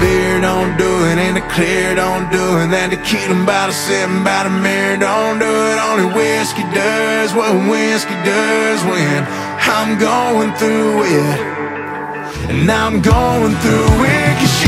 beer don't do it, and the clear don't do it, that tequila bottle sitting by the mirror don't do it. Only whiskey does what whiskey does when I'm going through it. And I'm going through it cause